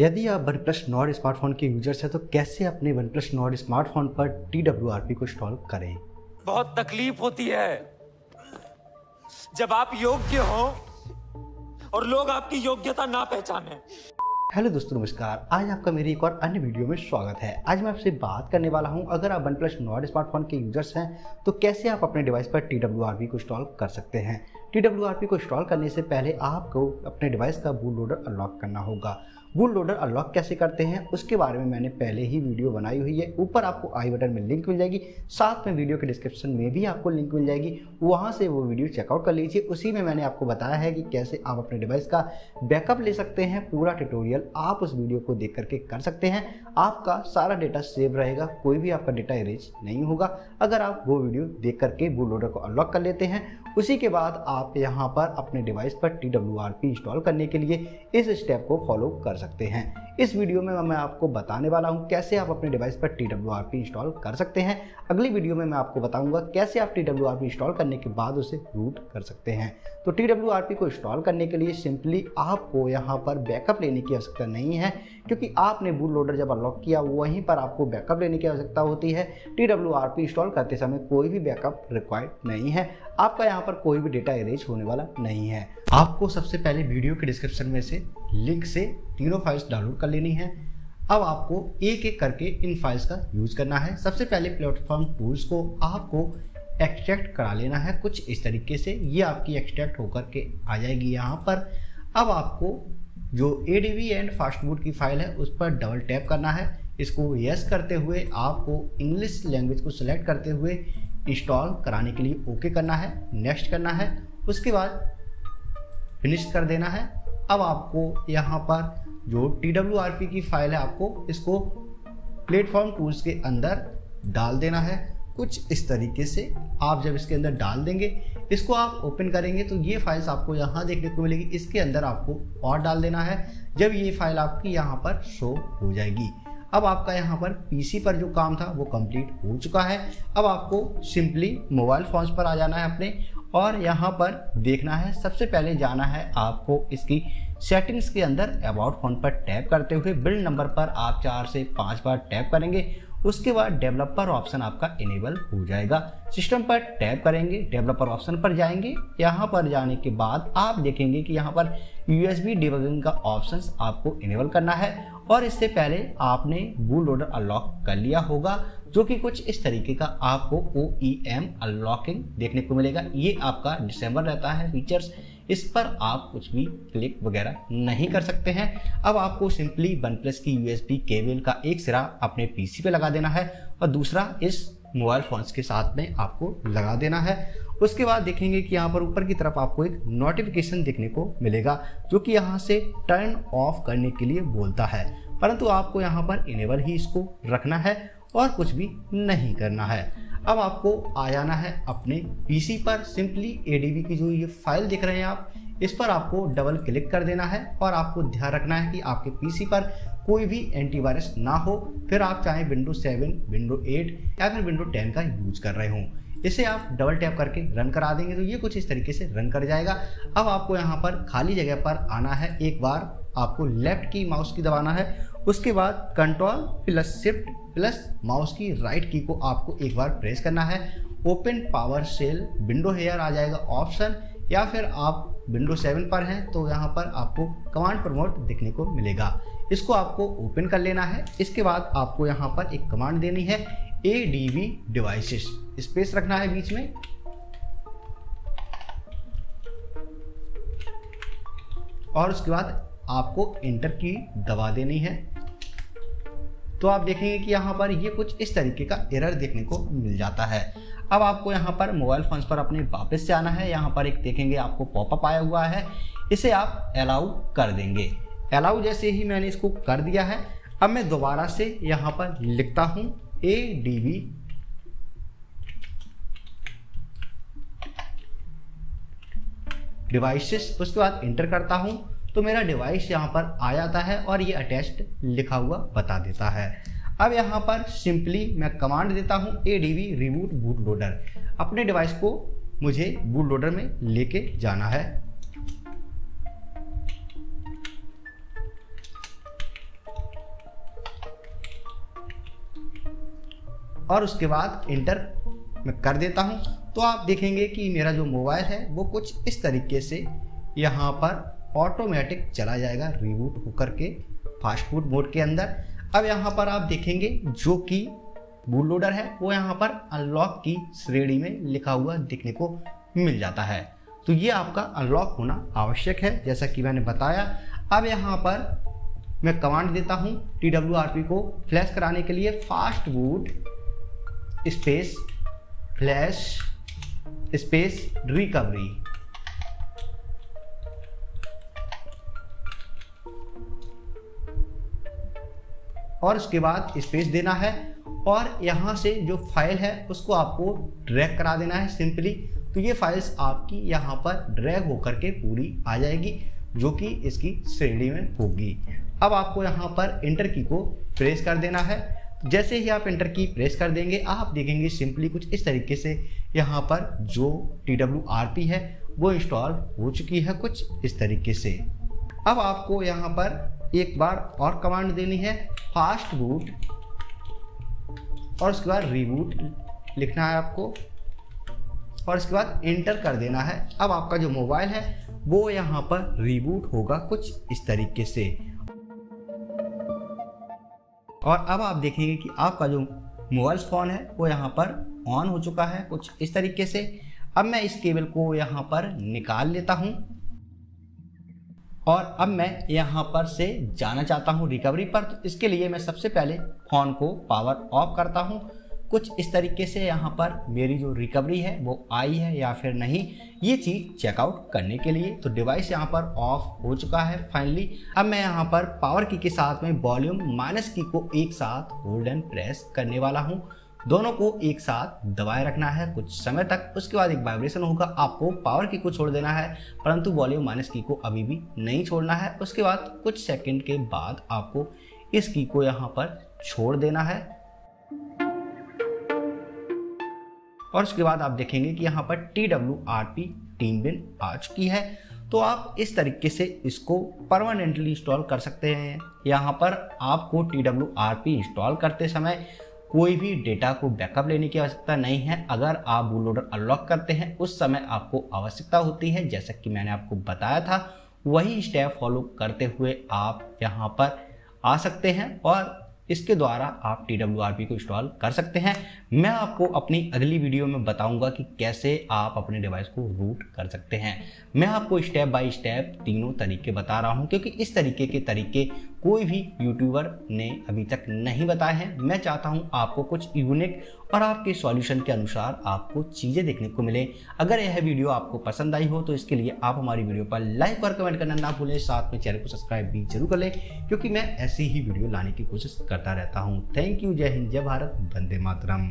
यदि आप OnePlus Nord smartphone के यूज़र्स हैं तो कैसे अपने वन प्लस नॉट स्मार्टफ़ोन पर टी को इंस्टॉल करें? बहुत तकलीफ़ होती है। जब आप योग्य हो और लोग आपकी योग्यता ना पहचाने। हेलो दोस्तों नमस्कार। आज आपका मेरी एक और अन्य वीडियो में स्वागत है। आज मैं आपसे बात करने वाला हूँ। अगर आप वन प्लस नॉट स्मार्टफ़ोन के यूज़र्स हैं तो कैसे आप अपने डिवाइस पर टी डब्लू आर पी को इंस्टॉल कर सकते हैं? टी डब्ल्यू आर पी को इंस्टॉल करने से पहले आपको अपने डिवाइस का बूट लोडर अनलॉक करना होगा। बूट लोडर अनलॉक कैसे करते हैं, उसके बारे में मैंने पहले ही वीडियो बनाई हुई है। ऊपर आपको आई बटन में लिंक मिल जाएगी। साथ में वीडियो के डिस्क्रिप्शन में भी आपको लिंक मिल जाएगी। वहाँ से वो वीडियो चेकआउट कर लीजिए। उसी में मैंने आपको बताया है कि कैसे आप अपने डिवाइस का बैकअप ले सकते हैं। पूरा ट्यूटोरियल आप उस वीडियो को देख करके कर सकते हैं। आपका सारा डेटा सेव रहेगा। कोई भी आपका डेटा इरेज नहीं होगा। अगर आप वो वीडियो देख करके बूट लोडर को अनलॉक कर लेते हैं उसी के बाद आप यहाँ पर अपने डिवाइस पर TWRP इंस्टॉल करने के लिए इस स्टेप को फॉलो कर सकते हैं। इस वीडियो में मैं आपको बताने वाला हूँ कैसे आप अपने डिवाइस पर TWRP इंस्टॉल कर सकते हैं। अगली वीडियो में मैं आपको बताऊँगा कैसे आप TWRP इंस्टॉल करने के बाद उसे रूट कर सकते हैं। तो TWRP को इंस्टॉल करने के लिए सिंपली आपको यहाँ पर बैकअप लेने की आवश्यकता नहीं है, क्योंकि आपने बूट लोडर जब अनलॉक किया, वहीं पर आपको बैकअप लेने की आवश्यकता होती है। टी इंस्टॉल करते समय कोई भी बैकअप रिक्वायर्ड नहीं है। आपका यहाँ पर कोई भी डेटा इरेज होने वाला नहीं है। आपको सबसे पहले वीडियो के डिस्क्रिप्शन में से लिंक से तीनों फाइल्स डाउनलोड कर लेनी है। अब आपको एक एक करके इन फाइल्स का यूज़ करना है। सबसे पहले प्लेटफॉर्म टूल्स को आपको एक्सट्रैक्ट करा लेना है। कुछ इस तरीके से ये आपकी एक्सट्रैक्ट होकर के आ जाएगी यहाँ पर। अब आपको जो ए एंड फास्ट फ़ूड की फ़ाइल है, उस पर डबल टैप करना है। इसको यस करते हुए आपको इंग्लिश लैंग्वेज को सिलेक्ट करते हुए इंस्टॉल कराने के लिए ओके करना है, नेक्स्ट करना है, उसके बाद फिनिश कर देना है। अब आपको यहाँ पर जो टी डब्ल्यू आर पी की फ़ाइल है, आपको इसको प्लेटफॉर्म टूल्स के अंदर डाल देना है। कुछ इस तरीके से आप जब इसके अंदर डाल देंगे, इसको आप ओपन करेंगे तो ये फाइल्स आपको यहाँ देखने को मिलेगी। इसके अंदर आपको और डाल देना है। जब ये फ़ाइल आपकी यहाँ पर शो हो जाएगी। अब आपका यहाँ पर पीसी पर जो काम था वो कंप्लीट हो चुका है। अब आपको सिंपली मोबाइल फोन्स पर आ जाना है अपने और यहाँ पर देखना है, सबसे पहले जाना है आपको इसकी सेटिंग्स के अंदर अबाउट फ़ोन पर टैप करते हुए बिल्ड नंबर पर आप चार से पाँच बार टैप करेंगे। उसके बाद डेवलपर ऑप्शन आपका इनेबल हो जाएगा। सिस्टम पर टैप करेंगे डेवलपर ऑप्शन पर जाएँगे। यहाँ पर जाने के बाद आप देखेंगे कि यहाँ पर यूएसबी डिबगिंग का ऑप्शन आपको इनेबल करना है और इससे पहले आपने बूट लोडर अनलॉक कर लिया होगा, जो कि कुछ इस तरीके का आपको ओ ई एम अनलॉकिंग देखने को मिलेगा। ये आपका डिसम्बर रहता है फीचर्स इस पर आप कुछ भी क्लिक वगैरह नहीं कर सकते हैं। अब आपको सिंपली वन प्लस की यूएसबी केबल का एक सिरा अपने पीसी पे लगा देना है। और दूसरा, इस मोबाइल फोन्स के साथ में आपको लगा देना है। उसके बाद देखेंगे कि यहाँ पर ऊपर की तरफ़ आपको एक नोटिफिकेशन देखने को मिलेगा, जो कि यहाँ से टर्न ऑफ़ करने के लिए बोलता है। परंतु आपको यहाँ पर इनेबल ही इसको रखना है और कुछ भी नहीं करना है। अब आपको आ जाना है अपने पीसी पर। सिंपली एडीबी की जो ये फ़ाइल दिख रहे हैं आप इस पर आपको डबल क्लिक कर देना है और आपको ध्यान रखना है कि आपके पीसी पर कोई भी एंटीवायरस ना हो। फिर आप चाहे विंडो 7, विंडो 8 या फिर विंडो 10 का यूज़ कर रहे हों। इसे आप डबल टैप करके रन करा देंगे तो ये कुछ इस तरीके से रन कर जाएगा। अब आपको यहाँ पर खाली जगह पर आना है। एक बार आपको लेफ़्ट की माउस की दबाना है। उसके बाद control plus shift plus mouse की राइट की को आपको एक बार प्रेस करना है। Open PowerShell window here आ जाएगा ऑप्शन या फिर आप विंडो सेवन पर हैं तो यहाँ पर आपको कमांड प्रमोट देखने को मिलेगा। इसको आपको ओपन कर लेना है। इसके बाद आपको यहाँ पर एक कमांड देनी है A D B devices space रखना है बीच में। और उसके बाद आपको इंटर की दबा देनी है। तो आप देखेंगे कि यहाँ पर ये कुछ इस तरीके का एरर देखने को मिल जाता है। अब आपको यहाँ पर मोबाइल फ़ोन पर अपने वापस से आना है। यहाँ पर एक देखेंगे आपको पॉपअप आया हुआ है। इसे आप अलाउ कर देंगे। अलाउ जैसे ही मैंने इसको कर दिया है, अब मैं दोबारा से यहाँ पर लिखता हूँ ए डी वी डिवाइसेस उसके बाद इंटर करता हूँ। तो मेरा डिवाइस यहाँ पर आ जाता है और ये अटैच्ड लिखा हुआ बता देता है। अब यहाँ पर सिंपली मैं कमांड देता हूँ A D V remote boot loader अपने डिवाइस को मुझे बूट लोडर में लेके जाना है। और उसके बाद इंटर मैं कर देता हूँ। तो आप देखेंगे कि मेरा जो मोबाइल है, वो कुछ इस तरीके से यहाँ पर ऑटोमेटिक चला जाएगा रिबूट होकर के फास्ट फ़ूड मोड के अंदर। अब यहाँ पर आप देखेंगे जो कि बूट लोडर है, वो यहाँ पर अनलॉक की श्रेणी में लिखा हुआ दिखने को मिल जाता है। तो ये आपका अनलॉक होना आवश्यक है, जैसा कि मैंने बताया। अब यहाँ पर मैं कमांड देता हूँ टी डब्ल्यू आर पी को फ्लैश कराने के लिए fast boot space flash space recovery और उसके बाद स्पेस देना है और यहाँ से जो फ़ाइल है, उसको आपको ड्रैग करा देना है सिंपली तो ये फाइल्स आपकी यहाँ पर ड्रैग होकर के पूरी आ जाएगी, जो कि इसकी श्रेणी में होगी। अब आपको यहाँ पर इंटर की को प्रेस कर देना है। जैसे ही आप इंटर की प्रेस कर देंगे, आप देखेंगे सिंपली कुछ इस तरीके से यहाँ पर जो टी है, वो इंस्टॉल हो चुकी है कुछ इस तरीके से। अब आपको यहाँ पर एक बार और कमांड देनी है फास्ट बूट और उसके बाद रीबूट लिखना है आपको, और उसके बाद एंटर कर देना है। अब आपका जो मोबाइल है, वो यहाँ पर रीबूट होगा कुछ इस तरीके से। और अब आप देखेंगे कि आपका जो मोबाइल फ़ोन है, वो यहाँ पर ऑन हो चुका है कुछ इस तरीके से। अब मैं इस केबल को यहाँ पर निकाल लेता हूँ। और अब मैं यहाँ पर से जाना चाहता हूँ रिकवरी पर। तो इसके लिए मैं सबसे पहले फ़ोन को पावर ऑफ़ करता हूँ। कुछ इस तरीके से यहाँ पर मेरी जो रिकवरी है, वो आई है या फिर नहीं, ये चीज़ चेकआउट करने के लिए। तो डिवाइस यहाँ पर ऑफ़ हो चुका है फाइनली अब मैं यहाँ पर पावर की के साथ में वॉल्यूम माइनस की को एक साथ होल्ड एंड प्रेस करने वाला हूँ। दोनों को एक साथ दबाए रखना है। कुछ समय तक उसके बाद एक वाइब्रेशन होगा। आपको पावर की को छोड़ देना है। परंतु वॉल्यूम माइनस की को अभी भी नहीं छोड़ना है। उसके बाद कुछ सेकंड के बाद आपको इस की को यहाँ पर छोड़ देना है। और उसके बाद आप देखेंगे कि यहाँ पर T W R P team win आ चुकी है। तो आप इस तरीके से इसको परमानेंटली इंस्टॉल कर सकते हैं। यहाँ पर आपको T W R P install करते समय कोई भी डेटा को बैकअप लेने की आवश्यकता नहीं है। अगर आप बूट लोडर अनलॉक करते हैं, उस समय आपको आवश्यकता होती है, जैसा कि मैंने आपको बताया था, वही स्टेप फॉलो करते हुए आप यहाँ पर आ सकते हैं और इसके द्वारा आप टी डब्ल्यू आर पी को इंस्टॉल कर सकते हैं। मैं आपको अपनी अगली वीडियो में बताऊँगा कि कैसे आप अपने डिवाइस को रूट कर सकते हैं। मैं आपको स्टेप बाय स्टेप तीनों तरीके बता रहा हूँ, क्योंकि इस तरीके के तरीके कोई भी यूट्यूबर ने अभी तक नहीं बताए हैं। मैं चाहता हूँ आपको कुछ यूनिक और आपके सॉल्यूशन के अनुसार आपको चीज़ें देखने को मिले। अगर यह वीडियो आपको पसंद आई हो तो इसके लिए आप हमारी वीडियो पर लाइक और कमेंट करना ना भूलें। साथ में चैनल को सब्सक्राइब भी ज़रूर कर लें, क्योंकि मैं ऐसी ही वीडियो लाने की कोशिश करता रहता हूँ। थैंक यू जय हिंद जय भारत वंदे मातरम